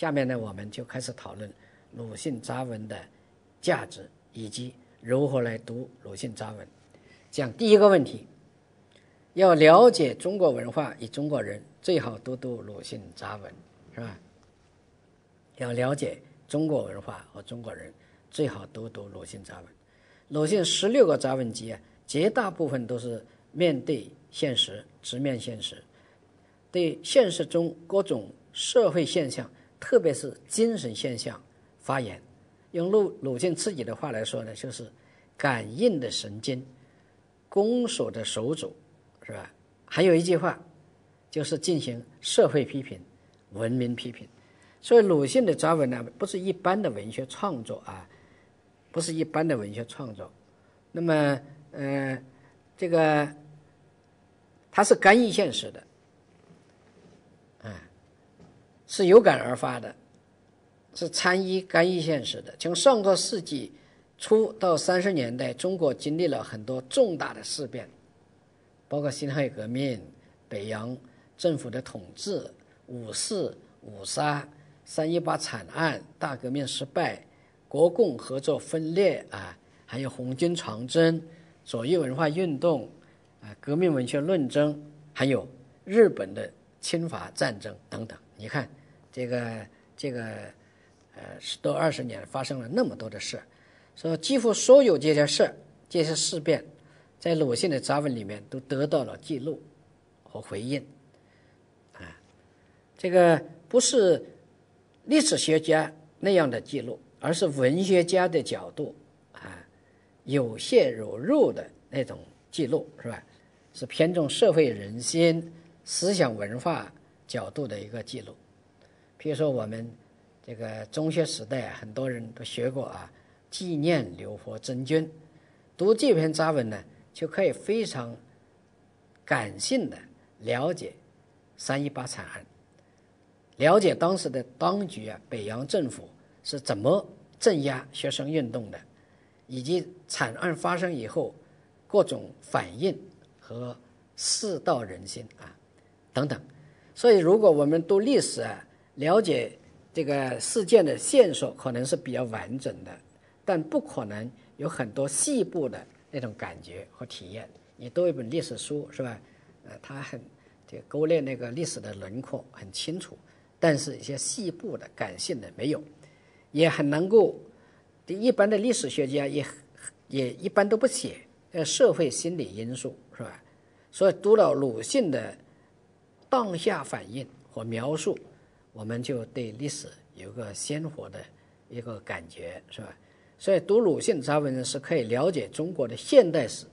下面呢，我们就开始讨论鲁迅杂文的价值以及如何来读鲁迅杂文。讲第一个问题，要了解中国文化与中国人，最好读读鲁迅杂文，是吧？要了解中国文化和中国人，最好读读鲁迅杂文。鲁迅十六个杂文集啊，绝大部分都是面对现实、直面现实，对现实中各种社会现象。特别是精神现象发言，用鲁鲁迅自己的话来说呢，就是感应的神经，攻锁的手足，是吧？还有一句话，就是进行社会批评、文明批评。所以鲁迅的杂文呢，不是一般的文学创作啊，不是一般的文学创作。那么，呃，这个他是干预现实的。是有感而发的，是参与干预现实的。从上个世纪初到三十年代，中国经历了很多重大的事变，包括辛亥革命、北洋政府的统治、五四、五杀、三一八惨案、大革命失败、国共合作分裂啊，还有红军长征、左翼文化运动啊、革命文学论争，还有日本的侵华战争等等。你看。这个这个，呃，十多二十年发生了那么多的事，说几乎所有这些事这些事变，在鲁迅的杂文里面都得到了记录和回应，啊，这个不是历史学家那样的记录，而是文学家的角度啊，有血有肉的那种记录，是吧？是偏重社会人心、思想文化角度的一个记录。比如说，我们这个中学时代啊，很多人都学过啊，纪念刘伯珍君。读这篇杂文呢，就可以非常感性的了解三一八惨案，了解当时的当局啊，北洋政府是怎么镇压学生运动的，以及惨案发生以后各种反应和世道人心啊等等。所以，如果我们读历史啊，了解这个事件的线索可能是比较完整的，但不可能有很多细部的那种感觉和体验。你读一本历史书是吧？呃，它很这个勾勒那个历史的轮廓很清楚，但是一些细部的感性的没有，也很能够。一般的历史学家也也一般都不写呃社会心理因素是吧？所以读了鲁迅的当下反应和描述。我们就对历史有个鲜活的一个感觉，是吧？所以读鲁迅杂文是可以了解中国的现代史，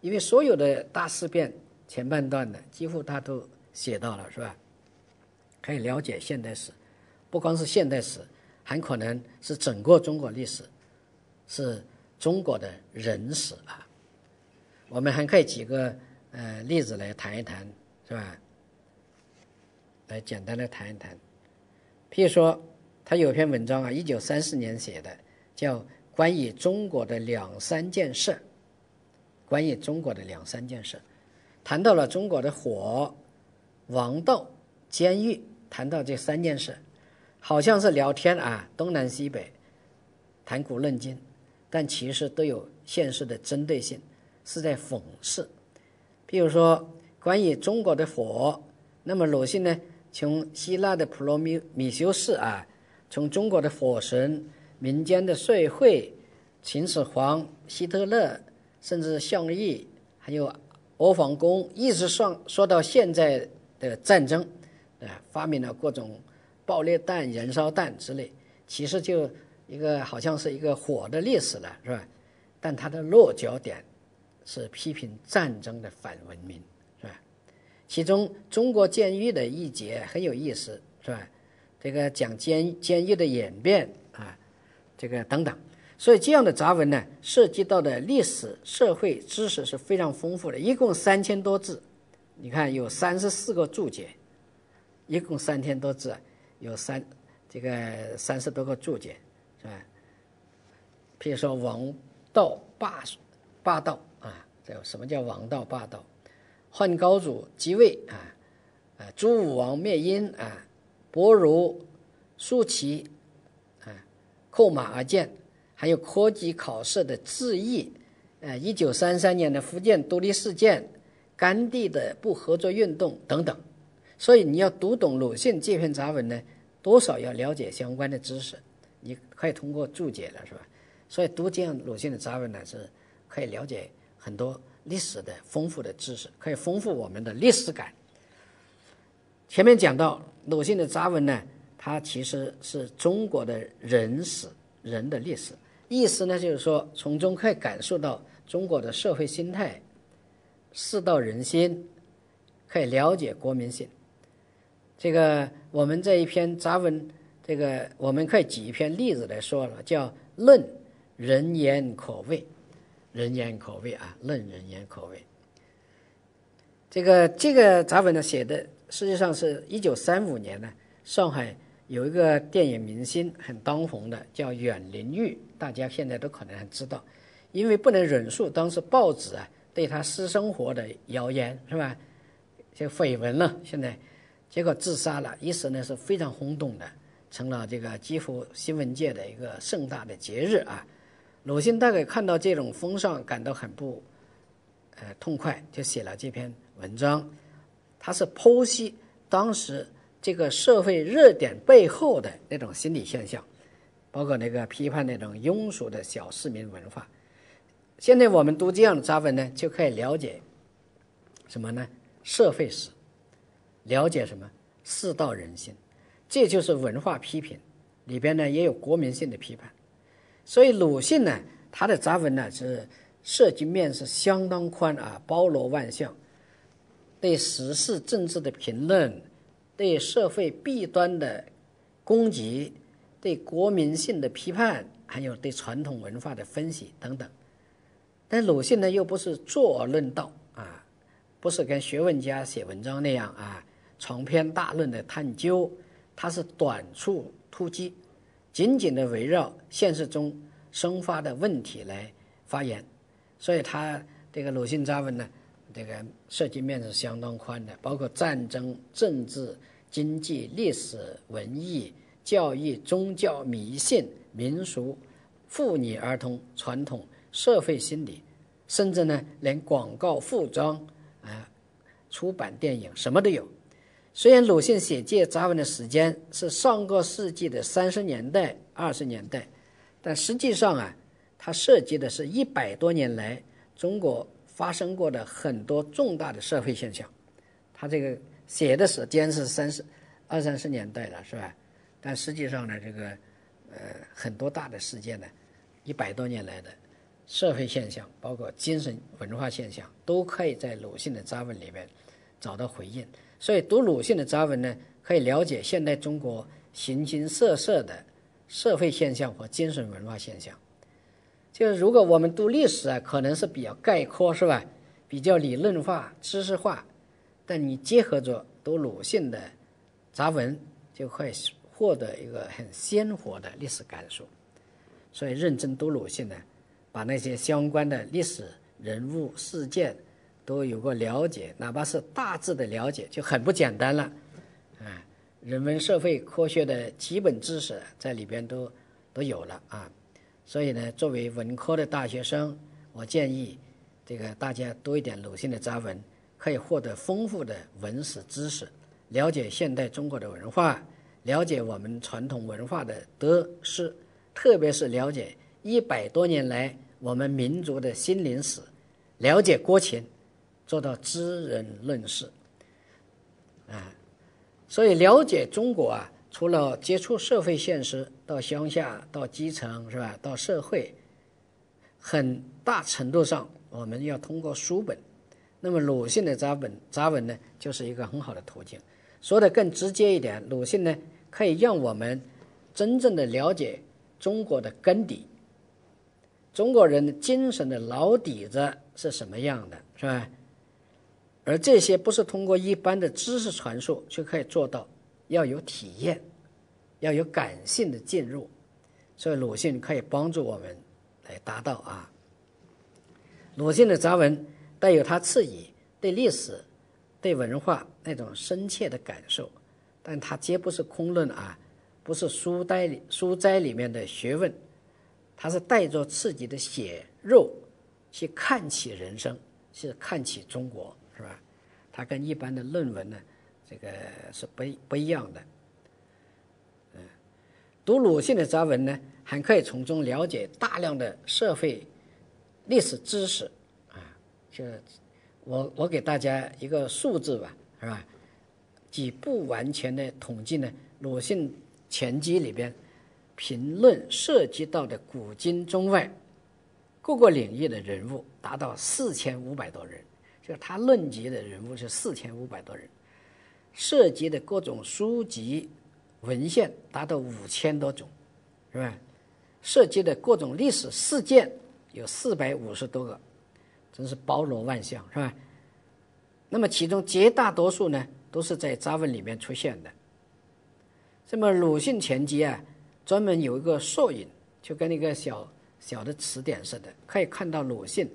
因为所有的大事变前半段的几乎他都写到了，是吧？可以了解现代史，不光是现代史，很可能是整个中国历史，是中国的人史啊。我们还可以举个呃例子来谈一谈，是吧？来简单的谈一谈，譬如说，他有篇文章啊，一九三四年写的，叫《关于中国的两三件事》。关于中国的两三件事，谈到了中国的火、王道、监狱，谈到这三件事，好像是聊天啊，东南西北，谈古论今，但其实都有现实的针对性，是在讽刺。譬如说，关于中国的火，那么鲁迅呢？从希腊的普罗米米修斯啊，从中国的火神、民间的社会、秦始皇、希特勒，甚至项羽，还有阿房宫，一直上说到现在的战争，啊，发明了各种爆裂弹、燃烧弹之类，其实就一个好像是一个火的历史了，是吧？但它的落脚点是批评战争的反文明。其中，中国监狱的一节很有意思，是吧？这个讲监监狱的演变啊，这个等等。所以，这样的杂文呢，涉及到的历史社会知识是非常丰富的，一共三千多字。你看，有三十四个注解，一共三千多字，有三这个三十多个注解，是吧？譬如说，王道霸霸道啊，这什么叫王道霸道？汉高祖即位啊，啊，朱武王灭殷啊，伯如竖齐，啊，扣马而建，还有科举考试的字义，呃，一九三三年的福建独立事件，甘地的不合作运动等等。所以你要读懂鲁迅这篇杂文呢，多少要了解相关的知识。你可以通过注解了，是吧？所以读这样鲁迅的杂文呢，是可以了解很多历史的丰富的知识，可以丰富我们的历史感。前面讲到鲁迅的杂文呢，它其实是中国的人史、人的历史，意思呢就是说，从中可以感受到中国的社会心态、世道人心，可以了解国民性。这个我们这一篇杂文，这个我们可以举一篇例子来说了，叫《论人言可畏》，人言可畏啊，《论人言可畏》。这个这个杂文呢写的，实际上是一九三五年呢，上海有一个电影明星很当红的，叫阮玲玉，大家现在都可能还知道，因为不能忍受当时报纸啊对他私生活的谣言，是吧？就绯闻了，现在。结果自杀了，一时呢是非常轰动的，成了这个几乎新闻界的一个盛大的节日啊。鲁迅大概看到这种风尚，感到很不呃痛快，就写了这篇文章。他是剖析当时这个社会热点背后的那种心理现象，包括那个批判那种庸俗的小市民文化。现在我们读这样的杂文呢，就可以了解什么呢？社会史。了解什么世道人心，这就是文化批评里边呢也有国民性的批判，所以鲁迅呢他的杂文呢是涉及面是相当宽啊，包罗万象，对时事政治的评论，对社会弊端的攻击，对国民性的批判，还有对传统文化的分析等等。但鲁迅呢又不是坐而论道啊，不是跟学问家写文章那样啊。长篇大论的探究，他是短处突击，紧紧的围绕现实中生发的问题来发言，所以他这个鲁迅杂文呢，这个涉及面是相当宽的，包括战争、政治、经济、历史、文艺、教育、宗教、迷信、民俗、妇女儿童、传统、社会心理，甚至呢连广告、服装啊、出版、电影什么都有。虽然鲁迅写这杂文的时间是上个世纪的三十年代、二十年代，但实际上啊，它涉及的是一百多年来中国发生过的很多重大的社会现象。他这个写的时间是三十二三十年代了，是吧？但实际上呢，这个呃很多大的事件呢，一百多年来的社会现象，包括精神文化现象，都可以在鲁迅的杂文里面找到回应。所以读鲁迅的杂文呢，可以了解现代中国形形色色的社会现象和精神文化现象。就是如果我们读历史啊，可能是比较概括，是吧？比较理论化、知识化。但你结合着读鲁迅的杂文，就会获得一个很鲜活的历史感受。所以认真读鲁迅呢，把那些相关的历史人物事件。都有过了解，哪怕是大致的了解，就很不简单了。啊，人文社会科学的基本知识在里边都都有了啊。所以呢，作为文科的大学生，我建议这个大家多一点鲁迅的杂文，可以获得丰富的文史知识，了解现代中国的文化，了解我们传统文化的得失，特别是了解一百多年来我们民族的心灵史，了解国情。做到知人论事，啊，所以了解中国啊，除了接触社会现实，到乡下，到基层，是吧？到社会，很大程度上我们要通过书本。那么鲁迅的杂本杂文呢，就是一个很好的途径。说的更直接一点，鲁迅呢，可以让我们真正的了解中国的根底，中国人精神的老底子是什么样的，是吧？而这些不是通过一般的知识传授就可以做到，要有体验，要有感性的进入，所以鲁迅可以帮助我们来达到啊。鲁迅的杂文带有他自己对历史、对文化那种深切的感受，但他绝不是空论啊，不是书呆里书斋里面的学问，他是带着自己的血肉去看起人生，去看起中国，它跟一般的论文呢，这个是不不一样的。嗯，读鲁迅的杂文呢，还可以从中了解大量的社会历史知识，啊，就我我给大家一个数字吧，是吧？据不完全的统计呢，鲁迅。全集里边评论涉及到的古今中外各个领域的人物达到四千五百多人，就是他论及的人物是四千五百多人，涉及的各种书籍文献达到五千多种，是吧？涉及的各种历史事件有四百五十多个，真是包罗万象，是吧？那么其中绝大多数呢，都是在杂文里面出现的。那么鲁迅全集啊，专门有一个索引，就跟那个小小的词典似的，可以看到鲁迅，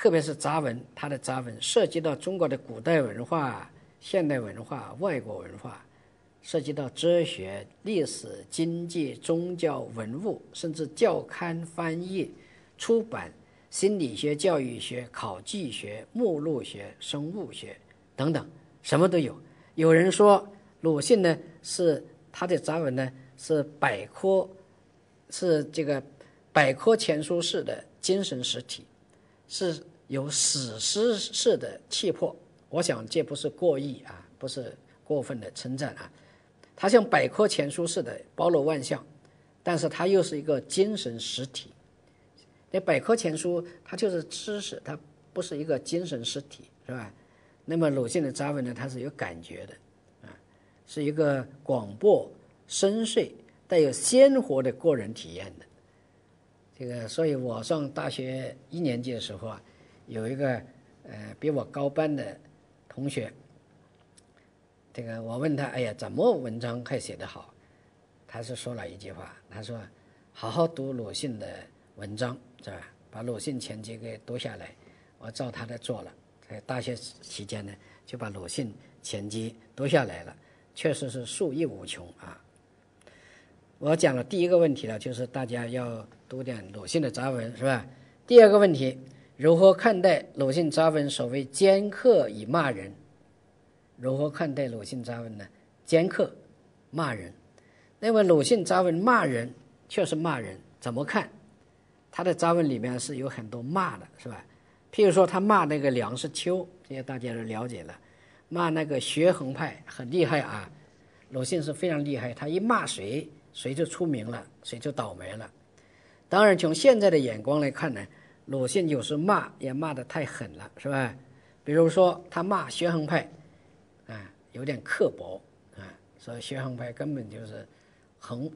特别是杂文，他的杂文涉及到中国的古代文化、现代文化、外国文化，涉及到哲学、历史、经济、宗教、文物，甚至教刊翻译、出版、心理学、教育学、考据学、目录学、生物学等等，什么都有。有人说鲁迅呢。是他的杂文呢，是百科，是这个百科全书式的精神实体，是有史诗式的气魄。我想这不是过意啊，不是过分的称赞啊。它像百科全书似的包罗万象，但是它又是一个精神实体。那百科全书它就是知识，它不是一个精神实体，是吧？那么鲁迅的杂文呢，它是有感觉的。啊是一个广博、深邃、带有鲜活的个人体验的。这个，所以我上大学一年级的时候啊，有一个呃比我高班的同学，这个我问他，哎呀，怎么文章还写得好？他是说了一句话，他说：“好好读鲁迅的文章，是吧？把鲁迅全集给读下来。”我照他的做了，在大学期间呢，就把鲁迅全集读下来了。确实是数亿无穷啊！我讲了第一个问题了，就是大家要读点鲁迅的杂文，是吧？第二个问题，如何看待鲁迅杂文所谓尖刻与骂人？如何看待鲁迅杂文呢？尖刻，骂人。那么鲁迅杂文骂人，确实骂人。怎么看？他的杂文里面是有很多骂的，是吧？譬如说他骂那个梁实秋，这些大家都了解了。骂那个学衡派很厉害啊，鲁迅是非常厉害，他一骂谁，谁就出名了，谁就倒霉了。当然，从现在的眼光来看呢，鲁迅有时骂也骂得太狠了，是吧？比如说他骂学衡派，啊，有点刻薄啊，说学衡派根本就是横，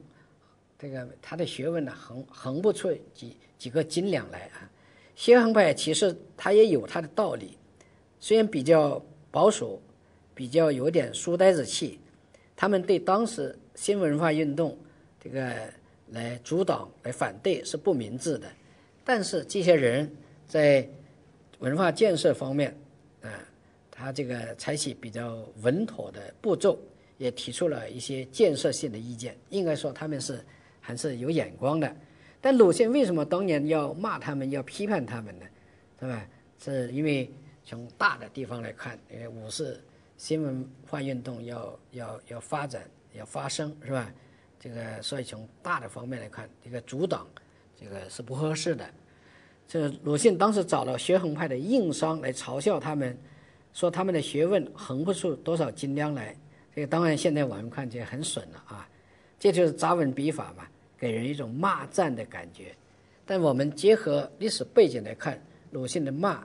这个他的学问呢横横不出几几个斤两来啊。学衡派其实他也有他的道理，虽然比较。保守，比较有点书呆子气，他们对当时新文化运动这个来阻挡、来反对是不明智的。但是这些人在文化建设方面，啊，他这个采取比较稳妥的步骤，也提出了一些建设性的意见。应该说他们是还是有眼光的。但鲁迅为什么当年要骂他们、要批判他们呢？是吧？是因为。从大的地方来看，因为五四新文化运动要要要发展要发生是吧？这个所以从大的方面来看，这个阻挡这个是不合适的。这鲁迅当时找了学衡派的硬伤来嘲笑他们，说他们的学问横不出多少斤两来。这个当然现在我们看起来很损了啊，这就是杂文笔法嘛，给人一种骂战的感觉。但我们结合历史背景来看，鲁迅的骂。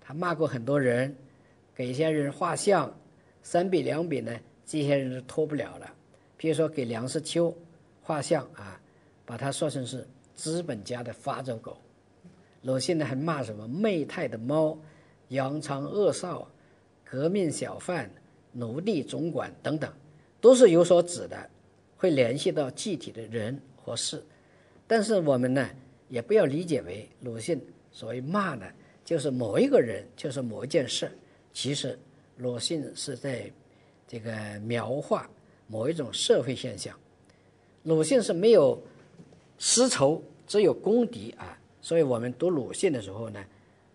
他骂过很多人，给一些人画像，三笔两笔呢，这些人是脱不了了。比如说给梁实秋画像啊，把他说成是资本家的发走狗。鲁迅呢还骂什么媚态的猫、扬长恶少、革命小贩、奴隶总管等等，都是有所指的，会联系到具体的人和事。但是我们呢，也不要理解为鲁迅所谓骂呢。就是某一个人，就是某一件事，其实鲁迅是在这个描画某一种社会现象。鲁迅是没有私仇，只有公敌啊。所以我们读鲁迅的时候呢，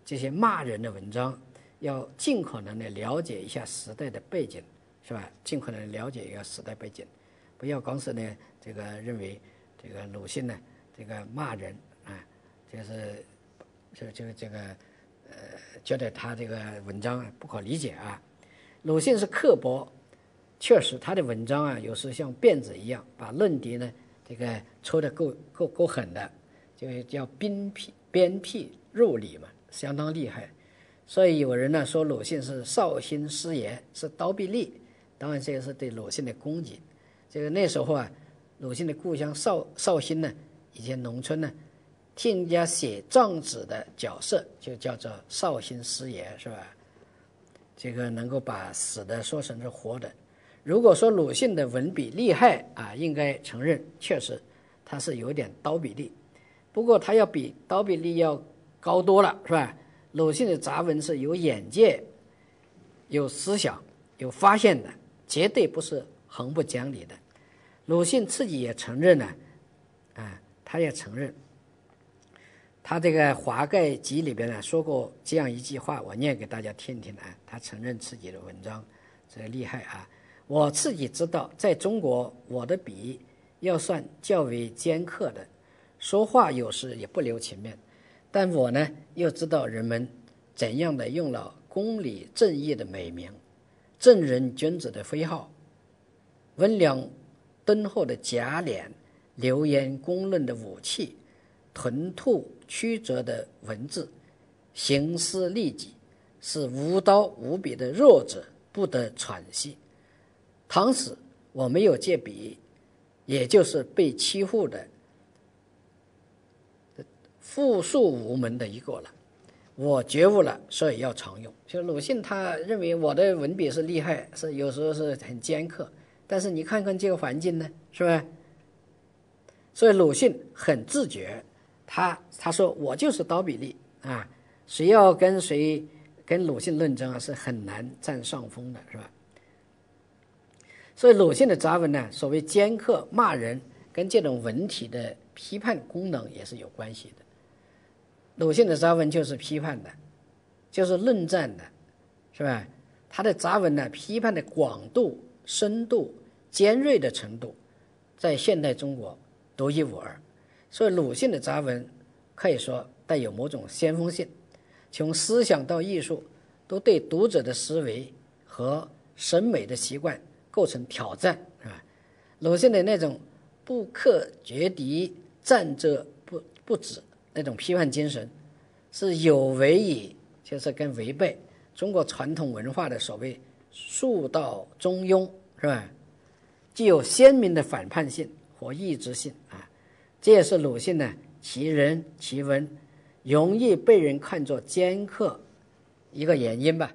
这些骂人的文章，要尽可能的了解一下时代的背景，是吧？尽可能了解一个时代背景，不要光是呢这个认为这个鲁迅呢这个骂人啊，就是这这个这个呃，觉得他这个文章不可理解啊。鲁迅是刻薄，确实他的文章啊，有时像辫子一样，把论敌呢这个抽得够够够狠的。就叫鞭辟鞭辟入里嘛，相当厉害。所以有人呢说鲁迅是绍兴师爷，是刀臂力。当然这个是对鲁迅的攻击。这个那时候啊，鲁迅的故乡绍绍兴呢，以前农村呢，替人家写状纸的角色就叫做绍兴师爷，是吧？这个能够把死的说成是活的。如果说鲁迅的文笔厉害啊，应该承认，确实他是有点刀笔力。不过他要比刀笔力要高多了，是吧？鲁迅的杂文是有眼界、有思想、有发现的，绝对不是横不讲理的。鲁迅自己也承认呢，啊，他也承认，他这个《华盖集》里边呢说过这样一句话，我念给大家听听啊。他承认自己的文章这个厉害啊。我自己知道，在中国，我的笔要算较为尖刻的。说话有时也不留情面，但我呢又知道人们怎样的用了公理正义的美名，正人君子的徽号，温良敦厚的假脸，流言公论的武器，吞吐曲折的文字，行事利己，使无刀无笔的弱者不得喘息。倘使我没有借笔，也就是被欺负的。复数无门的一个了，我觉悟了，所以要常用。就鲁迅他认为我的文笔是厉害，是有时候是很尖刻，但是你看看这个环境呢，是吧？所以鲁迅很自觉，他他说我就是刀笔利啊，谁要跟谁跟鲁迅论争啊，是很难占上风的，是吧？所以鲁迅的杂文呢，所谓尖刻骂人，跟这种文体的批判功能也是有关系的。鲁迅的杂文就是批判的，就是论战的，是吧？他的杂文呢，批判的广度、深度、尖锐的程度，在现代中国独一无二。所以，鲁迅的杂文可以说带有某种先锋性，从思想到艺术，都对读者的思维和审美的习惯构成挑战，是吧？鲁迅的那种不克绝敌，战者不不止。那种批判精神，是有违于，就是跟违背中国传统文化的所谓“术道中庸”，是吧？具有鲜明的反叛性和意志性啊！这也是鲁迅呢其人其文容易被人看作尖刻一个原因吧。